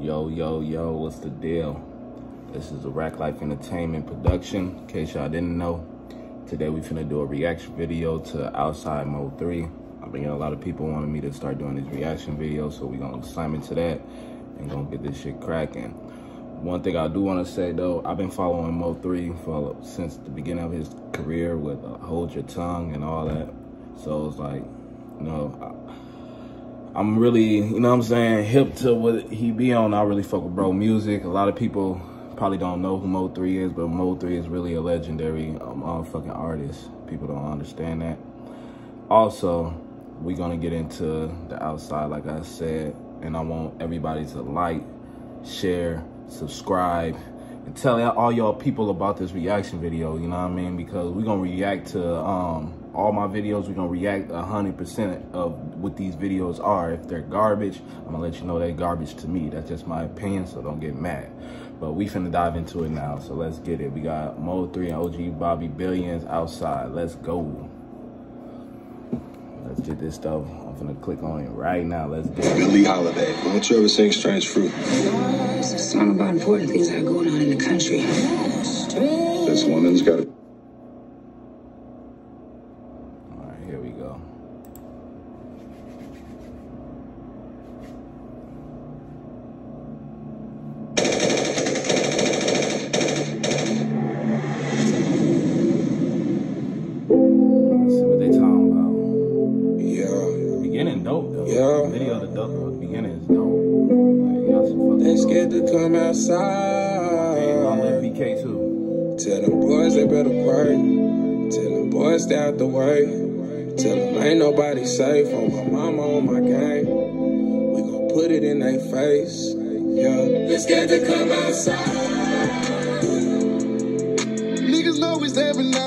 Yo, yo, yo, what's the deal? This is a Rack Life Entertainment production. In case y'all didn't know, today we finna do a reaction video to Outside Mo3. I've been getting a lot of people wanting me to start doing these reaction videos, so we gonna slam into that and gonna get this shit cracking. One thing I do wanna say though, I've been following Mo3 for since the beginning of his career with uh, Hold Your Tongue and all that. So it's like, you know, I, I'm really, you know what I'm saying, hip to what he be on. I really fuck with bro music. A lot of people probably don't know who Mo 3 is, but Mo 3 is really a legendary um, motherfucking artist. People don't understand that. Also, we're gonna get into the outside, like I said, and I want everybody to like, share, subscribe, and tell all y'all people about this reaction video, you know what I mean? Because we're gonna react to um, all my videos, we're gonna react 100% of what these videos are. If they're garbage, I'm gonna let you know they're garbage to me. That's just my opinion, so don't get mad. But we finna dive into it now, so let's get it. We got Mo3 and OG Bobby Billions outside. Let's go. Let's get this stuff. I'm gonna click on it right now. Let's get it. Billie Holiday. Don't you ever sing Strange Fruit? It's a song about important things that are going on in the country. This woman's got a Like, y'all some fucking They scared to come Hey, I'm outside. with BK too. Tell them boys they better pray. Tell them boys stay out the way. Tell them ain't nobody safe on my mama on my game. We gon' put it in their face. Yeah. They scared to come outside. Niggas know it's every nine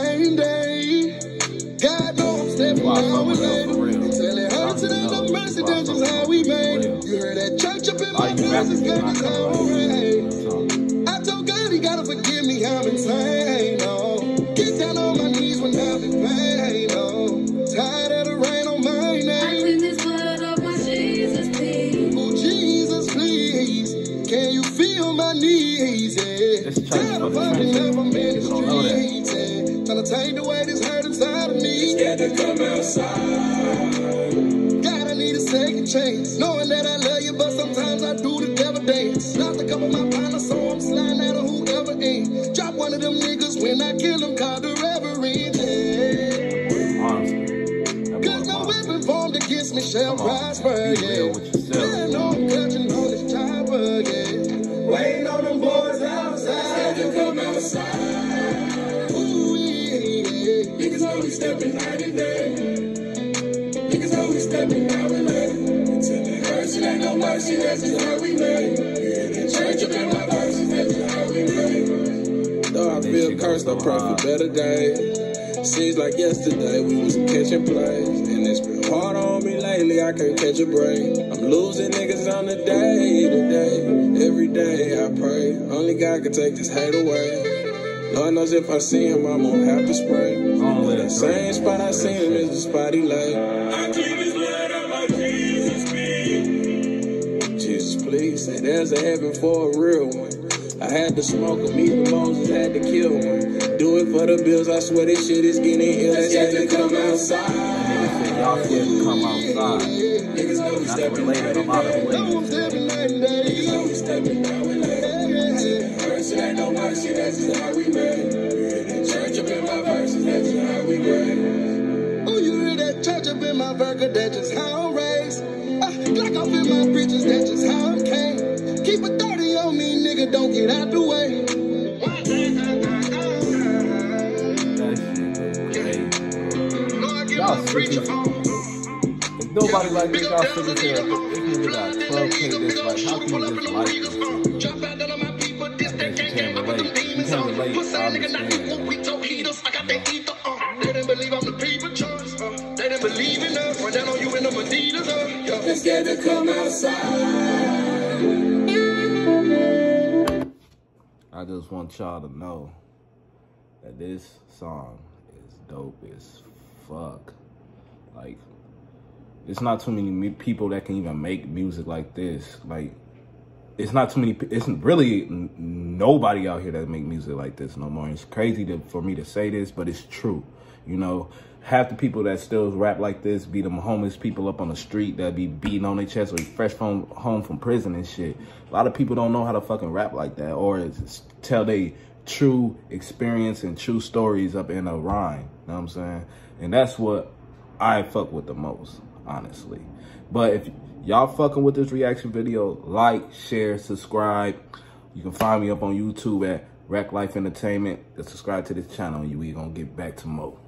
not how gonna we lie. made. So, I told God he gotta forgive me, I'm insane, oh. Get down on my knees when I'm in pain, oh. Tired of the rain on my I name. clean this blood up, my Jesus, please. Oh, Jesus, please. Can you feel my knees, Yeah. This church Tired of fucking up, I'm in the People don't know that. streets. Yeah. Trying to take the weight that's hurt inside of me. Scared to come outside. God, I need a second chance. Knowing that I love you, but sometimes Lost a couple of my partners, so I'm sliding out of whoever ain't. Drop one of them niggas when I kill them, called the reverend. Yeah. honestly. That Cause no weapon formed against me shall prosper, yeah. real with yourself. Man, no, I'm clutching on this chopper, yeah. Waiting on them boys outside. To come outside. Ooh, yeah, yeah. Niggas know stepping night and day. Niggas know we stepping out and late. Until it ain't no mercy, that's just how we made. Yeah, the church up in my verses, that's just how we made. Though I feel cursed, I pray for better days. Seems like yesterday we was catching plays. And it's been hard on me lately, I can't catch a break. I'm losing niggas on the day to day. Every day I pray, only God can take this hate away. Lord knows if I see him, I'm gonna have to spray. Only The the same spot I seen him is the spot he lay. Say there's a heaven for a real one. I had to smoke him, even Moses had to kill one. Do it for the bills, I swear this shit is getting ill. Let's have to come outside. Y'all scared to come outside. Niggas know we Not stepping related a lot of No, I'm ways. stepping night and day. know we stepping out with it. Hurts, it ain't no mercy, that's just how we made. The church up in my verses, that's just how we made. Oh, you hear that church up in my burger, that's just how No, I get Y'all my sick preacher on. If nobody like this, y'all sick as hell. This nigga got 12k dislikes. How can you dislike this? Drop out none my people, this that You gang can't gang, I put them relate. You demons can't on. relate. Pussy I nigga, not understand. the we told heaters, I got that ether. They didn't believe I'm the people choice. They didn't believe in us, run down on you in the Adidas, uh. Yo. They scared to come outside. I just want y'all to know that this song is dope as fuck. Like, it's not too many people that can even make music like this. Like, it's not too many. It's really nobody out here that make music like this no more. It's crazy to, for me to say this, but it's true. You know, half the people that still rap like this be them homeless people up on the street that be beating on their chest or fresh from home from prison and shit. A lot of people don't know how to fucking rap like that or tell they true experience and true stories up in a rhyme. You know what I'm saying? And that's what I fuck with the most, honestly. But if y'all fucking with this reaction video, like, share, subscribe. You can find me up on YouTube at Rack Life Entertainment. Subscribe to this channel and we gonna get back to more.